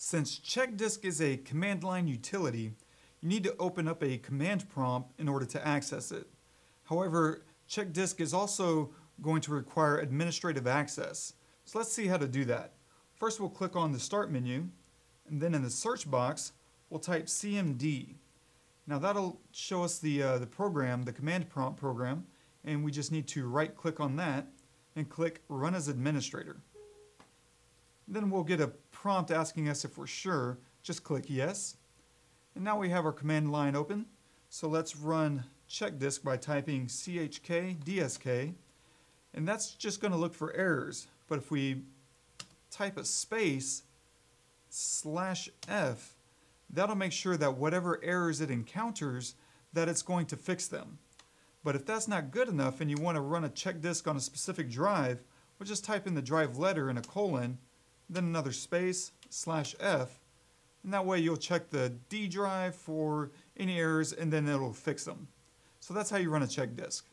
Since check disk is a command line utility, you need to open up a command prompt in order to access it. However, check disk is also going to require administrative access. So let's see how to do that. First we'll click on the start menu and then in the search box we'll type CMD. Now that'll show us the, uh, the program, the command prompt program, and we just need to right click on that and click Run as Administrator. Then we'll get a prompt asking us if we're sure. Just click Yes. And now we have our command line open. So let's run check disk by typing chk dsk. And that's just going to look for errors. But if we type a space slash f, that'll make sure that whatever errors it encounters, that it's going to fix them. But if that's not good enough and you want to run a check disk on a specific drive, we'll just type in the drive letter in a colon, then another space, slash F, and that way you'll check the D drive for any errors and then it'll fix them. So that's how you run a check disk.